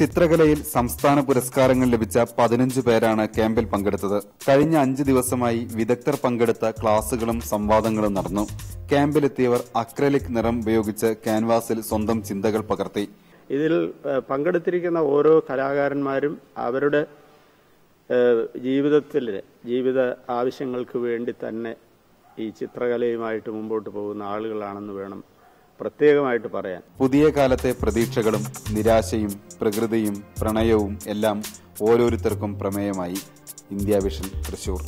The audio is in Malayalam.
ചിത്രകലയിൽ സംസ്ഥാന പുരസ്കാരങ്ങൾ ലഭിച്ച പതിനഞ്ച് പേരാണ് ക്യാമ്പിൽ പങ്കെടുത്തത്. കഴിഞ്ഞ അഞ്ച് ദിവസമായി വിദഗ്ധർ പങ്കെടുത്ത ക്ലാസുകളും സംവാദങ്ങളും നടന്നു. ക്യാമ്പിലെത്തിയവർ അക്രലിക് നിറം ഉപയോഗിച്ച് ക്യാൻവാസിൽ സ്വന്തം ചിന്തകൾ പകർത്തി. ഇതിൽ പങ്കെടുത്തിരിക്കുന്ന ഓരോ കലാകാരന്മാരും അവരുടെ ജീവിതത്തിലെ ജീവിത ആവശ്യങ്ങൾക്ക് വേണ്ടി തന്നെ ഈ ചിത്രകലയുമായിട്ട് മുമ്പോട്ട് പോകുന്ന ആളുകളാണെന്ന് വേണം പ്രത്യേകമായിട്ട് പറയാൻ. പുതിയ കാലത്തെ പ്രതീക്ഷകളും നിരാശയും പ്രകൃതിയും പ്രണയവും എല്ലാം ഓരോരുത്തർക്കും പ്രമേയമായി. India Vision Thrissur.